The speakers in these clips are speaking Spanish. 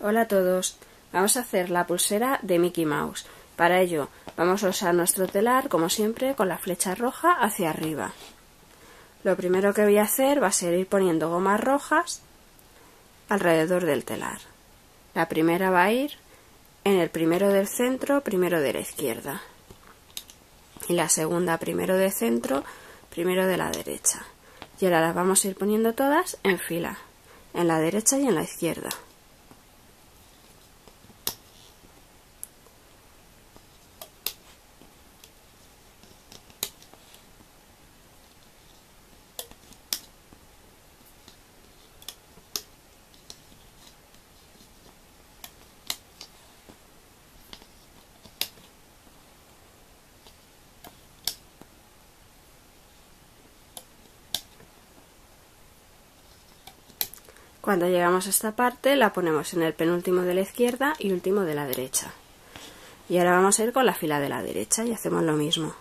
Hola a todos, vamos a hacer la pulsera de Mickey Mouse. Para ello vamos a usar nuestro telar como siempre con la flecha roja hacia arriba. Lo primero que voy a hacer va a ser ir poniendo gomas rojas alrededor del telar. La primera va a ir en el primero del centro, primero de la izquierda. Y la segunda primero de centro, primero de la derecha. Y ahora las vamos a ir poniendo todas en fila, en la derecha y en la izquierda. Cuando llegamos a esta parte la ponemos en el penúltimo de la izquierda y último de la derecha. Y ahora vamos a ir con la fila de la derecha y hacemos lo mismo.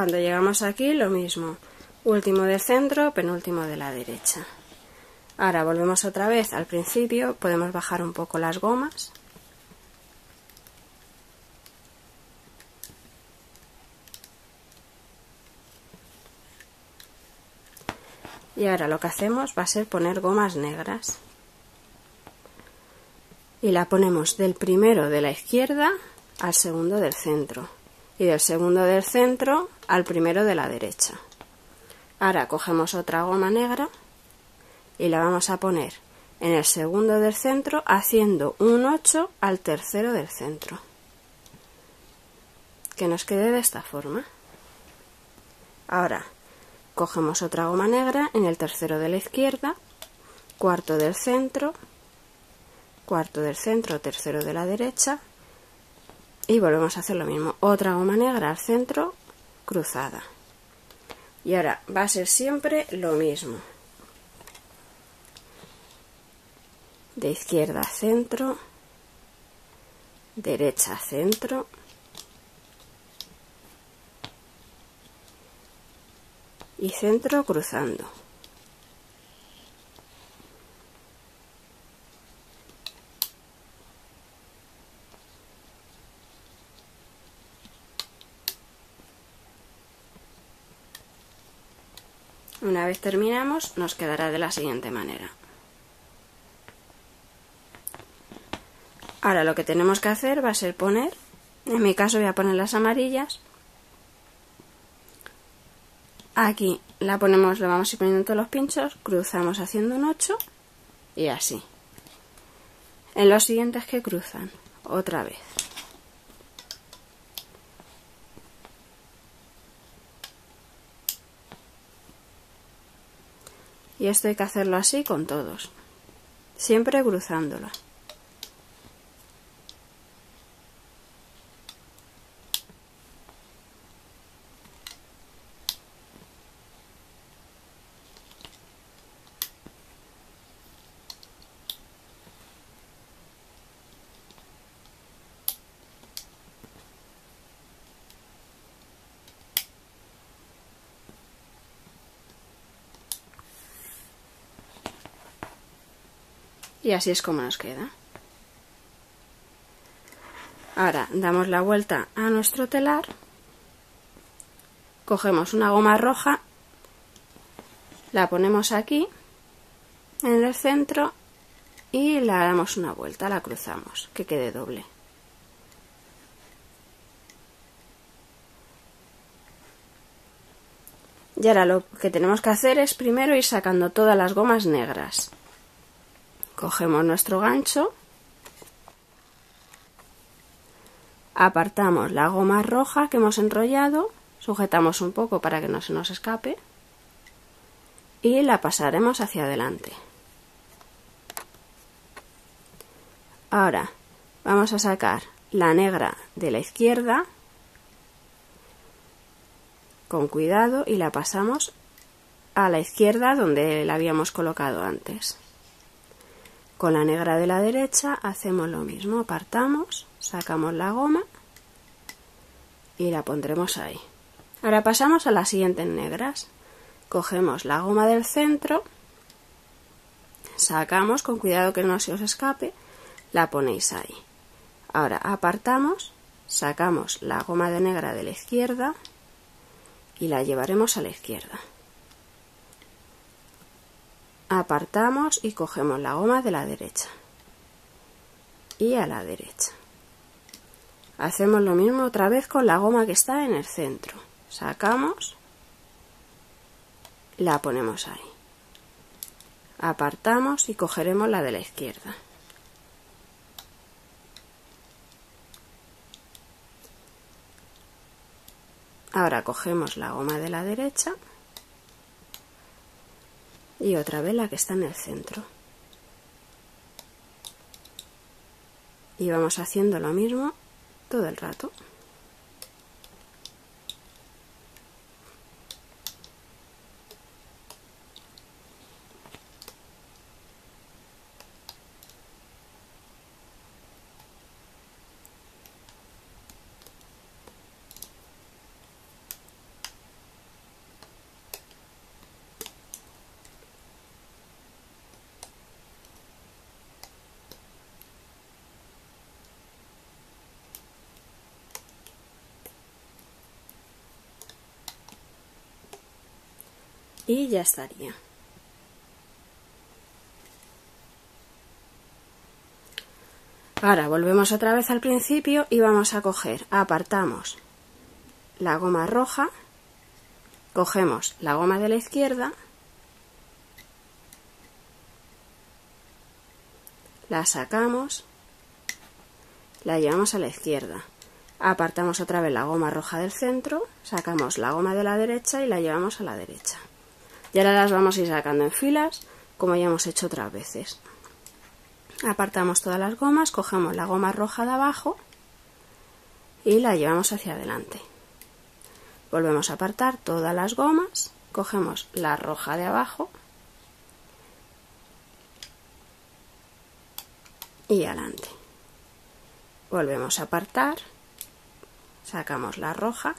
Cuando llegamos aquí, lo mismo. Último del centro, penúltimo de la derecha. Ahora volvemos otra vez al principio, podemos bajar un poco las gomas. Y ahora lo que hacemos va a ser poner gomas negras. Y la ponemos del primero de la izquierda al segundo del centro y del segundo del centro al primero de la derecha. Ahora cogemos otra goma negra y la vamos a poner en el segundo del centro haciendo un 8 al tercero del centro. Que nos quede de esta forma. Ahora cogemos otra goma negra en el tercero de la izquierda, cuarto del centro, cuarto del centro, tercero de la derecha y volvemos a hacer lo mismo. Otra goma negra al centro cruzada. Y ahora va a ser siempre lo mismo. De izquierda a centro derecha a centro y centro cruzando Una vez terminamos nos quedará de la siguiente manera. Ahora lo que tenemos que hacer va a ser poner, en mi caso voy a poner las amarillas. Aquí la ponemos, le vamos a ir poniendo todos los pinchos, cruzamos haciendo un 8 y así. En los siguientes que cruzan, otra vez. Y esto hay que hacerlo así con todos, siempre cruzándolo. Y así es como nos queda. Ahora damos la vuelta a nuestro telar, cogemos una goma roja, la ponemos aquí en el centro y la damos una vuelta, la cruzamos, que quede doble. Y ahora lo que tenemos que hacer es primero ir sacando todas las gomas negras cogemos nuestro gancho, apartamos la goma roja que hemos enrollado, sujetamos un poco para que no se nos escape y la pasaremos hacia adelante. Ahora vamos a sacar la negra de la izquierda con cuidado y la pasamos a la izquierda donde la habíamos colocado antes. Con la negra de la derecha hacemos lo mismo, apartamos, sacamos la goma y la pondremos ahí. Ahora pasamos a las siguientes negras. Cogemos la goma del centro, sacamos con cuidado que no se os escape, la ponéis ahí. Ahora apartamos, sacamos la goma de negra de la izquierda y la llevaremos a la izquierda. Apartamos y cogemos la goma de la derecha y a la derecha. Hacemos lo mismo otra vez con la goma que está en el centro. Sacamos, la ponemos ahí. Apartamos y cogeremos la de la izquierda. Ahora cogemos la goma de la derecha y otra vez la que está en el centro. Y vamos haciendo lo mismo todo el rato. Y ya estaría. Ahora volvemos otra vez al principio y vamos a coger, apartamos la goma roja, cogemos la goma de la izquierda, la sacamos, la llevamos a la izquierda. Apartamos otra vez la goma roja del centro, sacamos la goma de la derecha y la llevamos a la derecha. Y ahora las vamos a ir sacando en filas, como ya hemos hecho otras veces. Apartamos todas las gomas, cogemos la goma roja de abajo y la llevamos hacia adelante. Volvemos a apartar todas las gomas, cogemos la roja de abajo y adelante. Volvemos a apartar, sacamos la roja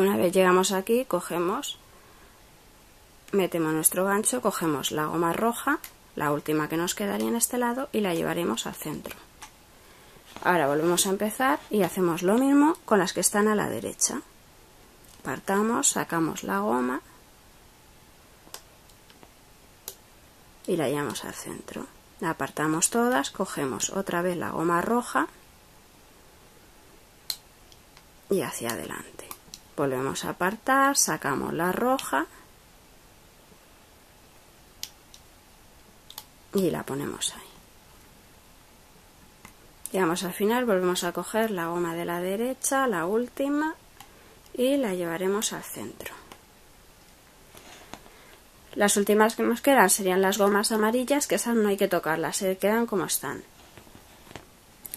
Una vez llegamos aquí, cogemos, metemos nuestro gancho, cogemos la goma roja, la última que nos quedaría en este lado, y la llevaremos al centro. Ahora volvemos a empezar y hacemos lo mismo con las que están a la derecha. Partamos, sacamos la goma y la llevamos al centro. La apartamos todas, cogemos otra vez la goma roja y hacia adelante volvemos a apartar, sacamos la roja y la ponemos ahí. Llegamos al final, volvemos a coger la goma de la derecha, la última, y la llevaremos al centro. Las últimas que nos quedan serían las gomas amarillas, que esas no hay que tocarlas, se quedan como están.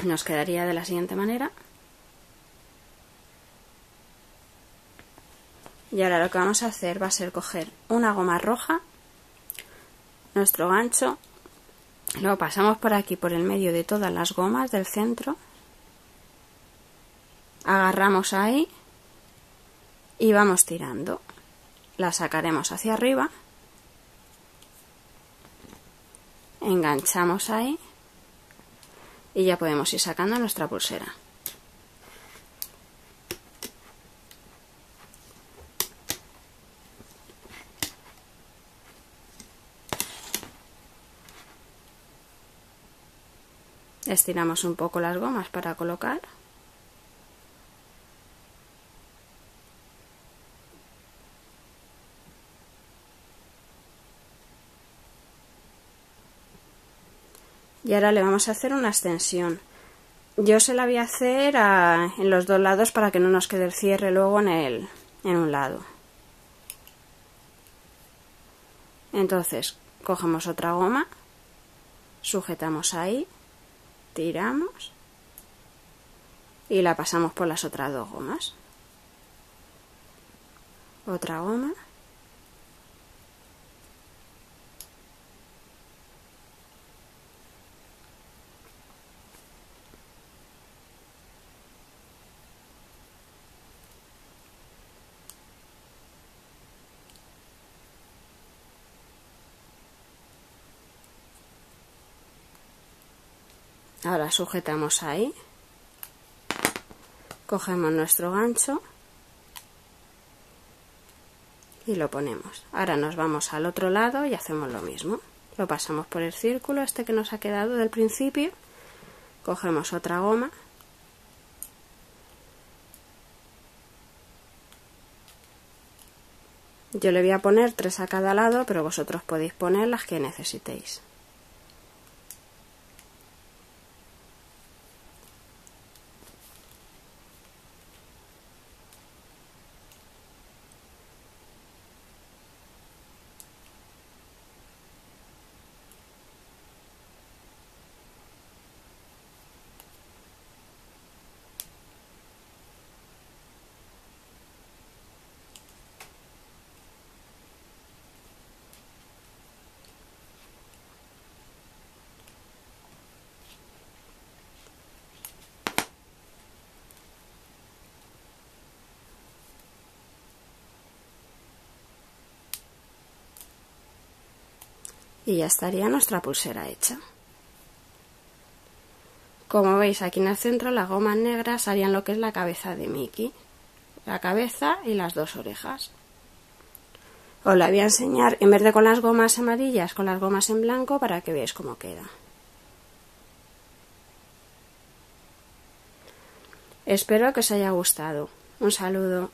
Nos quedaría de la siguiente manera. Y ahora lo que vamos a hacer va a ser coger una goma roja nuestro gancho lo pasamos por aquí por el medio de todas las gomas del centro agarramos ahí y vamos tirando. La sacaremos hacia arriba enganchamos ahí y ya podemos ir sacando nuestra pulsera estiramos un poco las gomas para colocar. Y ahora le vamos a hacer una extensión. Yo se la voy a hacer en los dos lados para que no nos quede el cierre luego en, el, en un lado. Entonces, cogemos otra goma, sujetamos ahí, tiramos y la pasamos por las otras dos gomas. Otra goma Ahora sujetamos ahí. Cogemos nuestro gancho y lo ponemos. Ahora nos vamos al otro lado y hacemos lo mismo. Lo pasamos por el círculo este que nos ha quedado del principio. Cogemos otra goma. Yo le voy a poner tres a cada lado, pero vosotros podéis poner las que necesitéis. Y ya estaría nuestra pulsera hecha. Como veis aquí en el centro las gomas negras harían lo que es la cabeza de Mickey, la cabeza y las dos orejas. Os la voy a enseñar en vez de con las gomas amarillas, con las gomas en blanco para que veáis cómo queda. Espero que os haya gustado. Un saludo.